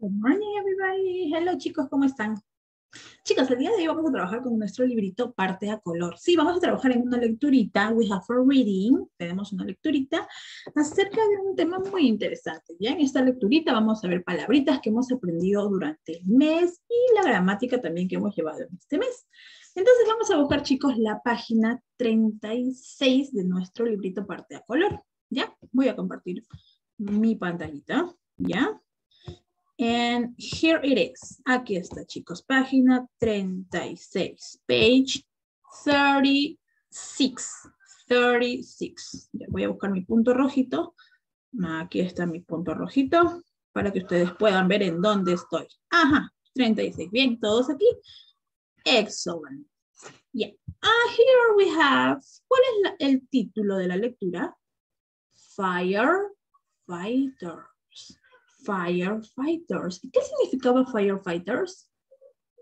Good morning, everybody. Hello, chicos, ¿cómo están? Chicos, el día de hoy vamos a trabajar con nuestro librito Parte a Color. Sí, vamos a trabajar en una lecturita, we have a reading, tenemos una lecturita acerca de un tema muy interesante. Ya en esta lecturita vamos a ver palabritas que hemos aprendido durante el mes y la gramática también que hemos llevado en este mes. Entonces vamos a buscar, chicos, la página 36 de nuestro librito Parte a Color. ¿Ya? Voy a compartir mi pantallita. ¿Ya? And here it is. Aquí está, chicos. Página 36. Page 36. 36. Ya voy a buscar mi punto rojito. Aquí está mi punto rojito para que ustedes puedan ver en dónde estoy. Ajá, 36. Bien, todos aquí. Excellent. Yeah. Ah, here we have. ¿Cuál es el título de la lectura? Firefighters. ¿Qué significaba firefighters?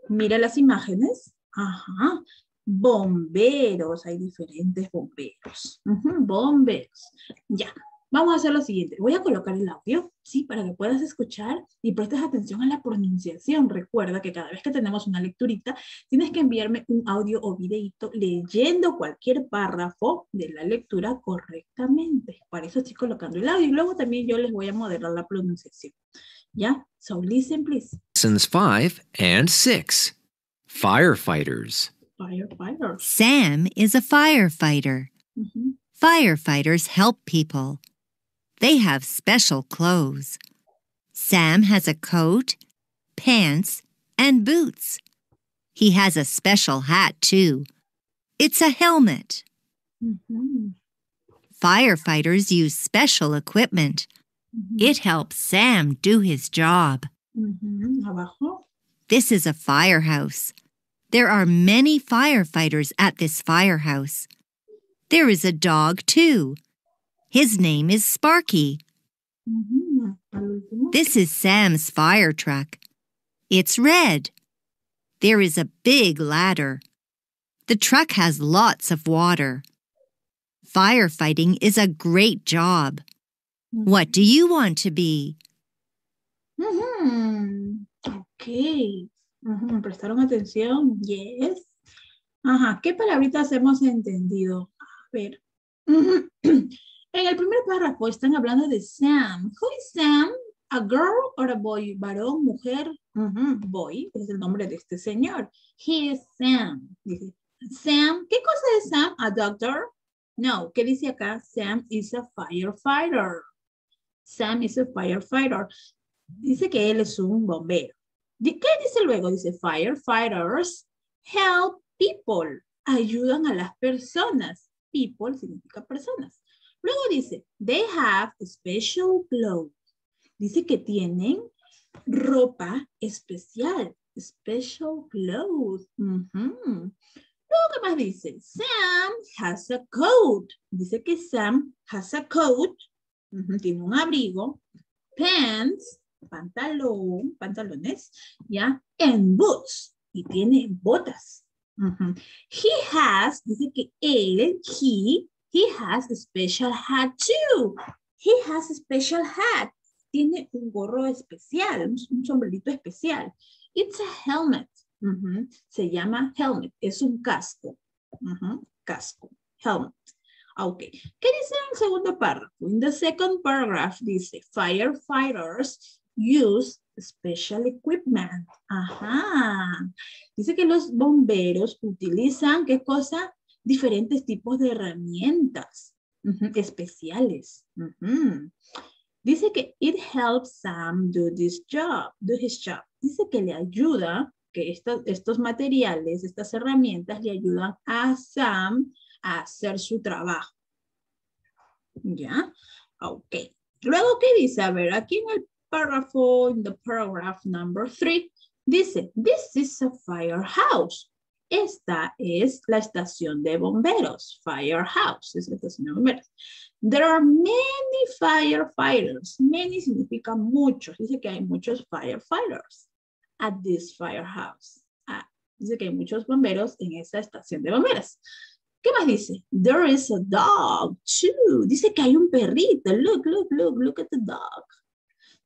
Mira las imágenes. Ajá. Bomberos. Hay diferentes bomberos. bomberos. Ya. Vamos a hacer lo siguiente. Voy a colocar el audio, ¿sí? Para que puedas escuchar y prestes atención a la pronunciación. Recuerda que cada vez que tenemos una lecturita, tienes que enviarme un audio o videito leyendo cualquier párrafo de la lectura correctamente. Para eso estoy colocando el audio y luego también yo les voy a moderar la pronunciación. ¿Ya? So listen, please. Lessons 5 and 6. Firefighters. Firefighters. Sam is a firefighter. Firefighters help people. They have special clothes. Sam has a coat, pants, and boots. He has a special hat, too. It's a helmet. Ujú, Firefighters use special equipment. ujú, It helps Sam do his job. Mm-hmm. Abajo. This is a firehouse. There are many firefighters at this firehouse. There is a dog, too. His name is Sparky. This is Sam's fire truck. It's red. There is a big ladder. The truck has lots of water. Firefighting is a great job. What do you want to be? Ujú, Ok. Ujú, ¿Me prestaron atención? Yes. Ajá. ¿Qué palabritas hemos entendido? A ver. En el primer párrafo están hablando de Sam. Who is Sam? A girl or a boy? Varón, mujer. Boy, es el nombre de este señor. He is Sam. Dice, Sam, ¿qué cosa es Sam? A doctor? No, ¿qué dice acá? Sam is a firefighter. Sam is a firefighter. Dice que él es un bombero. ¿De qué dice luego? Dice firefighters help people. Ayudan a las personas. People significa personas. Luego dice they have special clothes. Dice que tienen ropa especial. Special clothes. Luego, ¿qué más dice? Sam has a coat. Dice que Sam has a coat. Tiene un abrigo. Pants pantalón, pantalones, ¿ya? And boots, y tiene botas. He has, dice que él, he, he has a special hat too. He has a special hat. Tiene un gorro especial, un, sombrerito especial. It's a helmet. Se llama helmet, es un casco. Casco, helmet. Ah, Ok. ¿Qué dice en el segundo párrafo? In the second paragraph dice, firefighters use special equipment. Ajá. Dice que los bomberos utilizan, ¿qué cosa? Diferentes tipos de herramientas ujú, especiales. Ujú. Dice que it helps Sam do this job, do his job. Dice que le ayuda, que estos, estos materiales, estas herramientas le ayudan a Sam a hacer su trabajo. ¿Ya? Ok. Luego, ¿qué dice? A ver, aquí en el párrafo, en the paragraph number three, dice, this is a firehouse. Esta es la estación de bomberos. Firehouse es la estación de bomberos. There are many firefighters. Many significa muchos. Dice que hay muchos firefighters at this firehouse. Ah, dice que hay muchos bomberos en esa estación de bomberos. ¿Qué más dice? There is a dog too. Dice que hay un perrito. Look, look, look, look at the dog.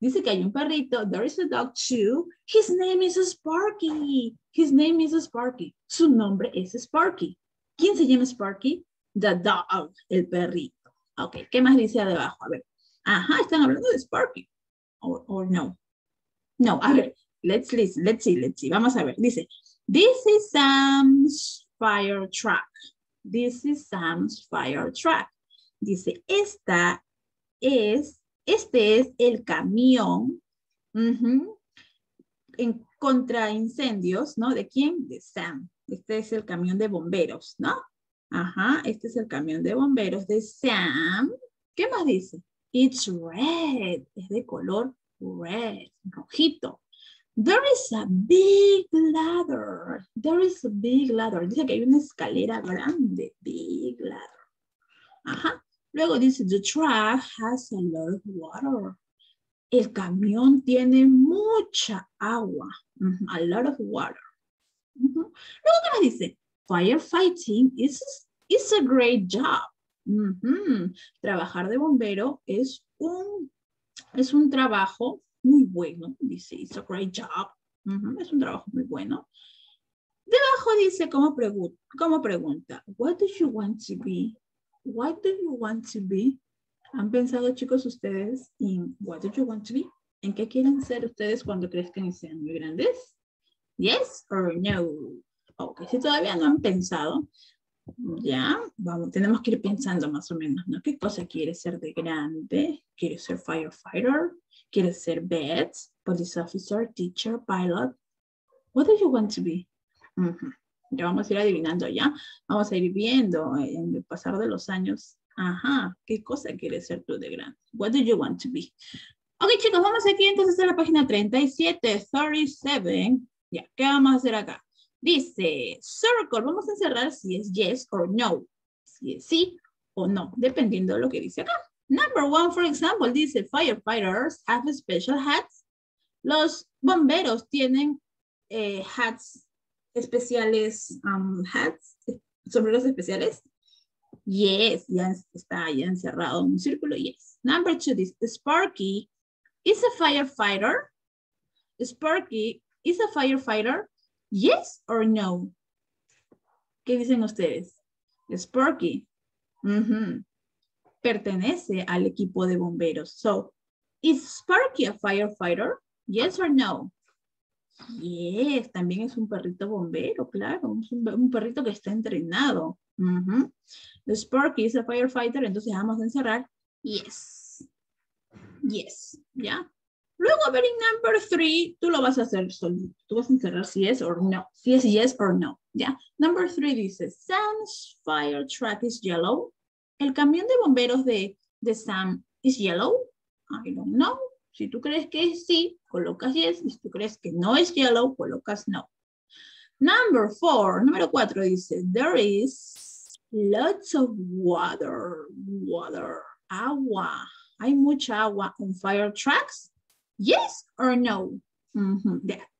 Dice que hay un perrito. There is a dog too. His name is Sparky. His name is Sparky. Su nombre es Sparky. ¿Quién se llama Sparky? The dog, el perrito. Ok, ¿qué más dice abajo? A ver. Ajá, están hablando de Sparky. Or, or no. No, a ver. Let's listen. Let's see. Let's see. Vamos a ver. Dice, this is Sam's fire truck. This is Sam's fire truck. Dice, esta es, este es el camión en contra incendios, ¿no? ¿De quién? De Sam. Este es el camión de bomberos, ¿no? Ajá, este es el camión de bomberos de Sam. ¿Qué más dice? It's red. Es de color red, rojito. There is a big ladder. There is a big ladder. Dice que hay una escalera grande. Big ladder. Ajá. Luego dice, the truck has a lot of water. El camión tiene mucha agua. A lot of water. Luego, ¿qué dice? Firefighting is, is a great job. Trabajar de bombero es un, es un trabajo muy bueno. Dice, it's a great job. Es un trabajo muy bueno. Debajo dice como, pregunta, como pregunta, what do you want to be? What do you want to be? ¿Han pensado, chicos, ustedes en what do you want to be? ¿En qué quieren ser ustedes cuando crezcan y sean muy grandes? Yes or no? Ok, si todavía no han pensado, ya, vamos, tenemos que ir pensando más o menos, ¿no? ¿Qué cosa quiere ser de grande? ¿Quiere ser firefighter? ¿Quiere ser vet? Police officer, teacher, pilot? What do you want to be? Ya vamos a ir adivinando ya. Vamos a ir viendo en el pasar de los años. Ajá, ¿qué cosa quieres ser tú de grande? What do you want to be? Ok, chicos, vamos aquí entonces a la página 37, 37. Ya, ¿qué vamos a hacer acá? Dice, circle, vamos a encerrar si es yes or no. Si es sí o no, dependiendo de lo que dice acá. Number one, for example, dice, firefighters have special hats. Los bomberos tienen eh, hats especiales, um, hats, sombreros especiales? Yes, ya está ya encerrado en un círculo, yes. Number two, this Sparky is a firefighter. Sparky is a firefighter. Yes or no? ¿Qué dicen ustedes? Sparky pertenece al equipo de bomberos. So, is Sparky a firefighter? Yes or no? Yes, también es un perrito bombero, claro, un, perrito que está entrenado. Sparky es a firefighter, entonces vamos a encerrar. Yes. Yes, ¿ya? Luego, a ver, en number three, tú lo vas a hacer solito. Tú vas a encerrar si es o no. Yes or no, ¿ya? Number three dice, Sam's fire truck is yellow. El camión de bomberos de, de Sam is yellow. I don't know. Si tú crees que es sí, colocas yes. Si tú crees que no es yellow, colocas no. Number four, número cuatro dice, there is lots of water, water, agua. Hay mucha agua on fire trucks. Yes or no?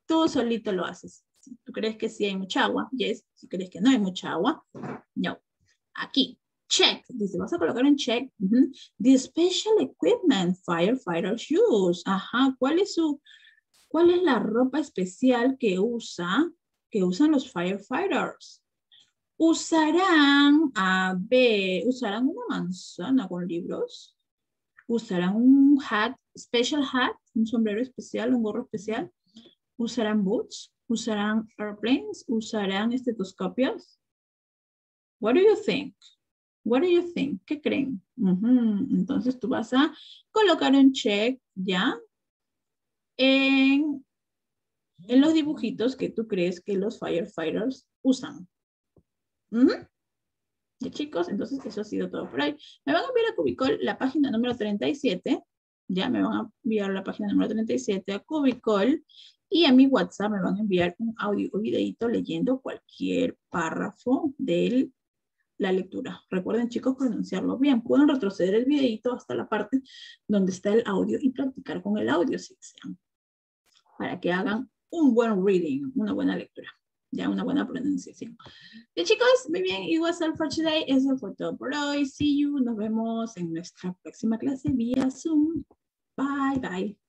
tú solito lo haces. Si tú crees que sí hay mucha agua, yes. Si crees que no hay mucha agua, no. Aquí, check. Dice, vas a colocar un check. The special equipment, firefighter shoes. Ajá, ¿cuál es su, cuál es la ropa especial que usa, que usan los firefighters? Usarán, a ver, usarán una manzana con libros. Usarán un hat, special hat, un sombrero especial, un gorro especial. Usarán boots, usarán airplanes, usarán estetoscopios. What do you think? What do you think? ¿Qué creen? Entonces tú vas a colocar un check ya en, en los dibujitos que tú crees que los firefighters usan. ¿Ya chicos? Entonces eso ha sido todo por hoy. Me van a enviar a Cubicol la página número 37. Ya me van a enviar la página número 37 a Cubicol. Y a mi WhatsApp me van a enviar un audio o videito leyendo cualquier párrafo del la lectura. Recuerden, chicos, pronunciarlo bien. Pueden retroceder el videito hasta la parte donde está el audio y practicar con el audio si desean. Para que hagan un buen reading, una buena lectura. Ya una buena pronunciación. Bien, chicos, muy bien. It was all for today. Eso fue todo por hoy. See you. Nos vemos en nuestra próxima clase vía Zoom. Bye, bye.